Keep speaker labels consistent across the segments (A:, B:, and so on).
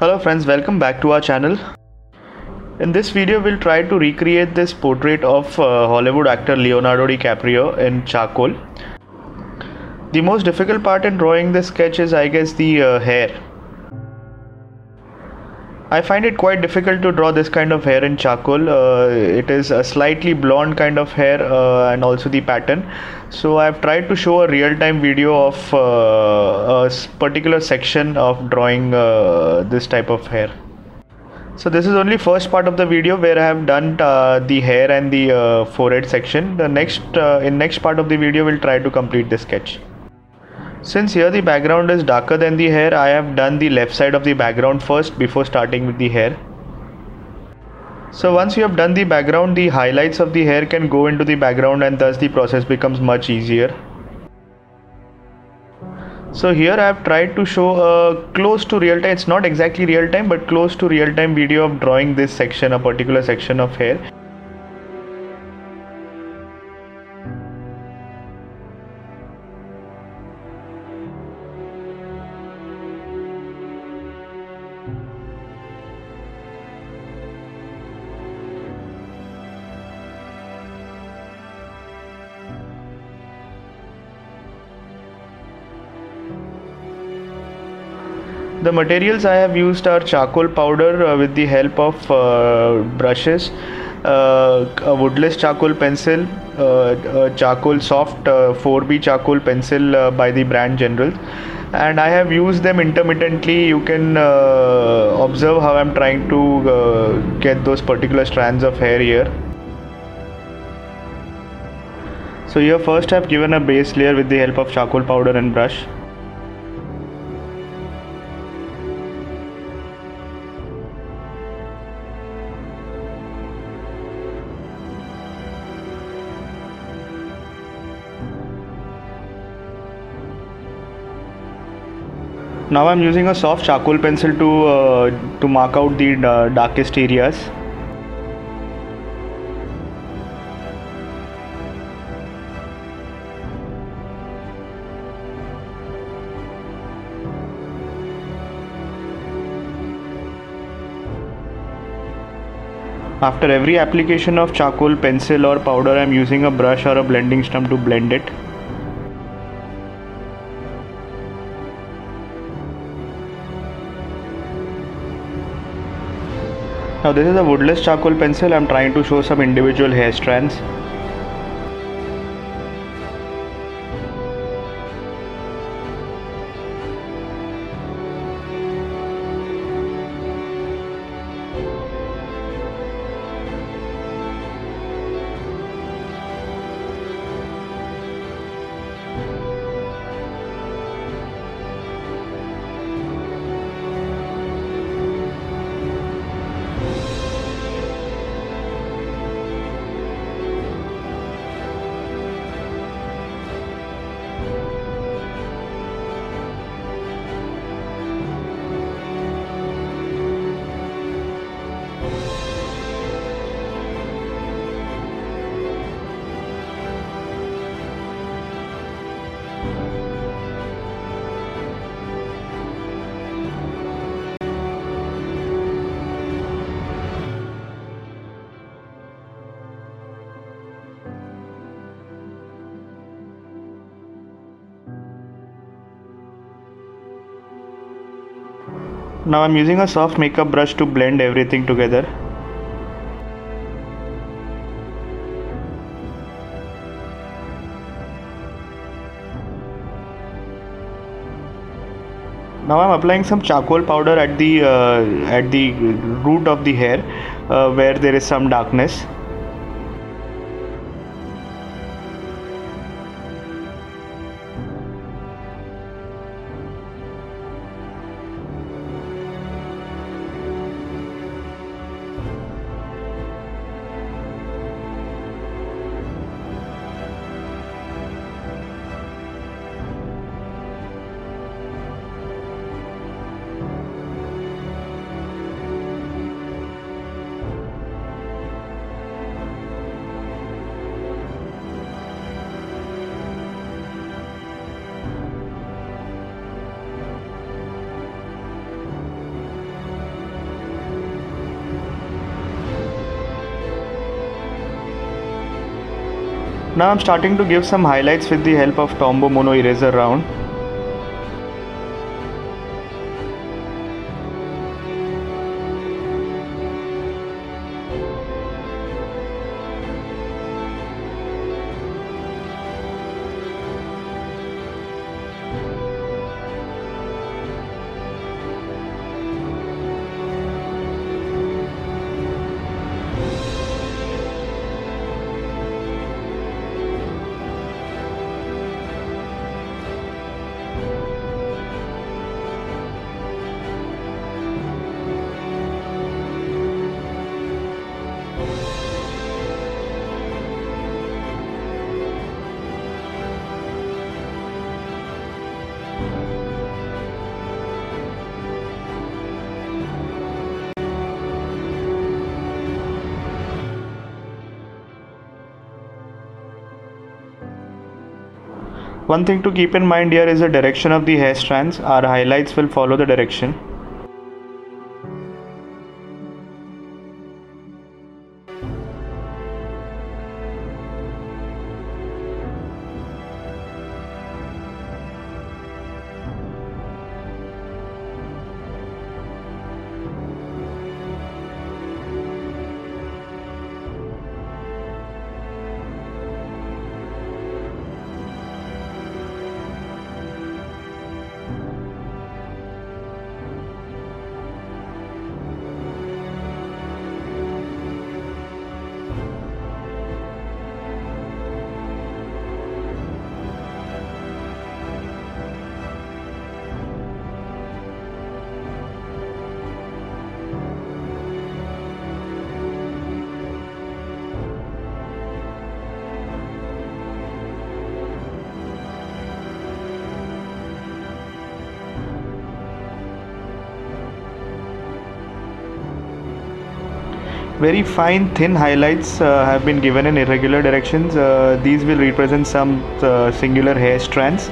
A: Hello friends, welcome back to our channel. In this video, we'll try to recreate this portrait of uh, Hollywood actor Leonardo DiCaprio in charcoal. The most difficult part in drawing this sketch is, I guess, the uh, hair. I find it quite difficult to draw this kind of hair in charcoal. Uh, it is a slightly blonde kind of hair uh, and also the pattern. So I've tried to show a real-time video of uh, a particular section of drawing uh, this type of hair. So this is only first part of the video where I have done uh, the hair and the uh, forehead section. The next in next part of the video we'll try to complete the sketch. Since here the background is darker than the hair, I have done the left side of the background first before starting with the hair. So once you have done the background, the highlights of the hair can go into the background and thus the process becomes much easier. So here I have tried to show a close to real time, it's not exactly real time but close to real time video of drawing this section, a particular section of hair. The materials I have used are charcoal powder uh, with the help of uh, brushes, uh, a woodless charcoal pencil, uh, a charcoal soft uh, 4B charcoal pencil uh, by the brand General, and I have used them intermittently. You can uh, observe how I'm trying to uh, get those particular strands of hair here. So here first I've given a base layer with the help of charcoal powder and brush. Now I'm using a soft charcoal pencil to uh, to mark out the uh, darkest areas. After every application of charcoal pencil or powder I'm using a brush or a blending stump to blend it. Now this is a woodless charcoal pencil. I'm trying to show some individual hair strands. Now I'm using a soft makeup brush to blend everything together. Now I'm applying some charcoal powder at the uh, at the root of the hair uh, where there is some darkness. Now I'm starting to give some highlights with the help of Tombow Mono Eraser Round. One thing to keep in mind here is the direction of the hair strands. Our highlights will follow the direction. Very fine thin highlights uh, have been given in irregular directions. Uh, these will represent some uh, singular hair strands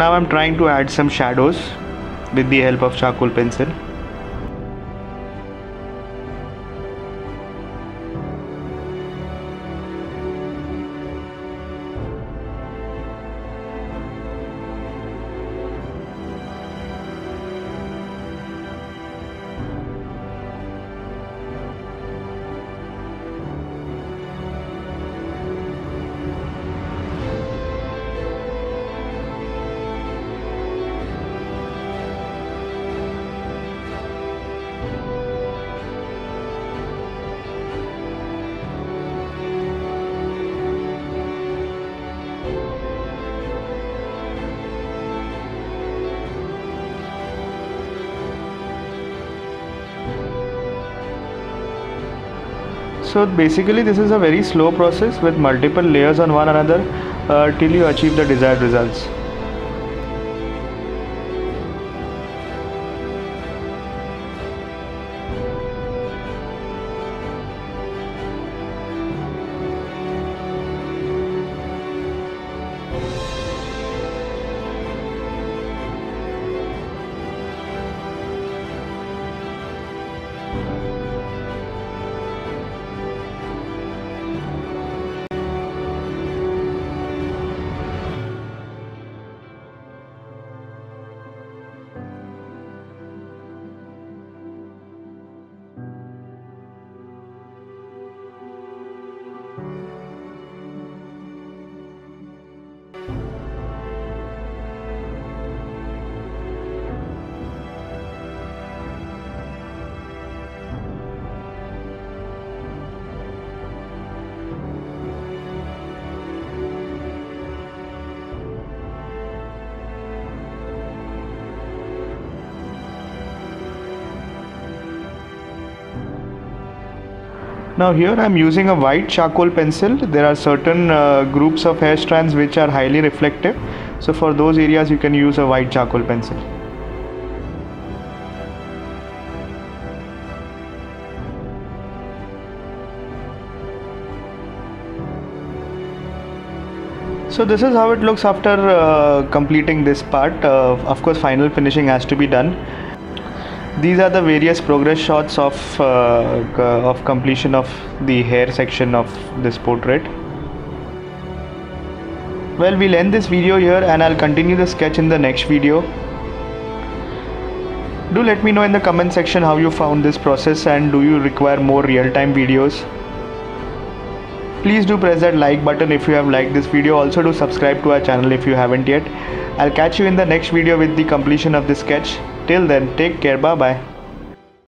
A: Now I'm trying to add some shadows with the help of charcoal pencil. So basically this is a very slow process with multiple layers on one another uh, till you achieve the desired results. Now here I am using a white charcoal pencil. There are certain uh, groups of hair strands which are highly reflective. So for those areas you can use a white charcoal pencil. So this is how it looks after uh, completing this part. Uh, of course final finishing has to be done these are the various progress shots of uh, of completion of the hair section of this portrait. Well we'll end this video here and I'll continue the sketch in the next video. Do let me know in the comment section how you found this process and do you require more real-time videos? Please do press that like button if you have liked this video. Also do subscribe to our channel if you haven't yet. I'll catch you in the next video with the completion of the sketch. Till then, take care. Bye bye.